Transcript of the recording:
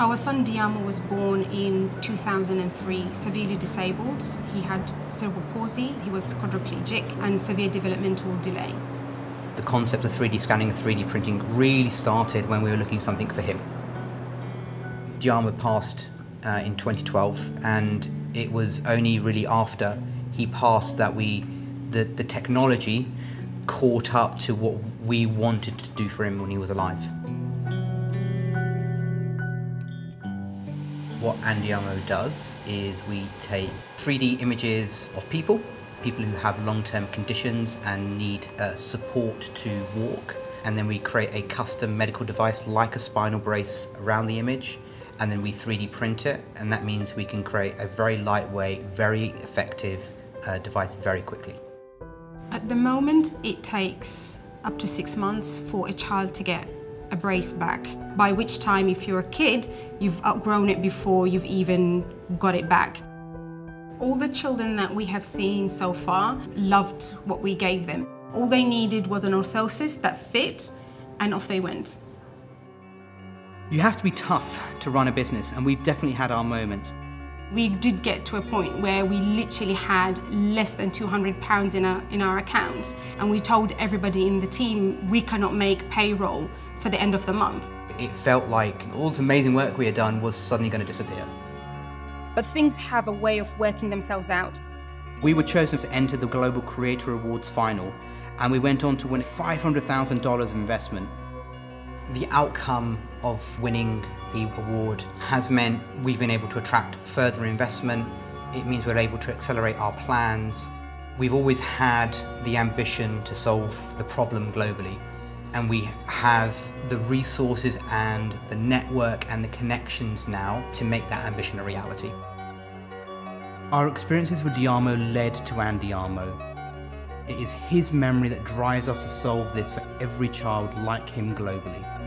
Our son Diamo was born in 2003, severely disabled. He had cerebral palsy, he was quadriplegic, and severe developmental delay. The concept of 3D scanning and 3D printing really started when we were looking something for him. Diamo passed uh, in 2012, and it was only really after he passed that we, the, the technology caught up to what we wanted to do for him when he was alive. What Andiamo does is we take 3D images of people, people who have long-term conditions and need uh, support to walk, and then we create a custom medical device like a spinal brace around the image, and then we 3D print it, and that means we can create a very lightweight, very effective uh, device very quickly. At the moment, it takes up to six months for a child to get a brace back, by which time, if you're a kid, you've outgrown it before you've even got it back. All the children that we have seen so far loved what we gave them. All they needed was an orthosis that fit, and off they went. You have to be tough to run a business, and we've definitely had our moments. We did get to a point where we literally had less than 200 pounds in our, in our account, and we told everybody in the team we cannot make payroll for the end of the month. It felt like all this amazing work we had done was suddenly going to disappear. But things have a way of working themselves out. We were chosen to enter the Global Creator Awards final, and we went on to win $500,000 of investment. The outcome of winning the award has meant we've been able to attract further investment. It means we're able to accelerate our plans. We've always had the ambition to solve the problem globally and we have the resources and the network and the connections now to make that ambition a reality. Our experiences with Diamo led to Andiamo. It is his memory that drives us to solve this for every child like him globally.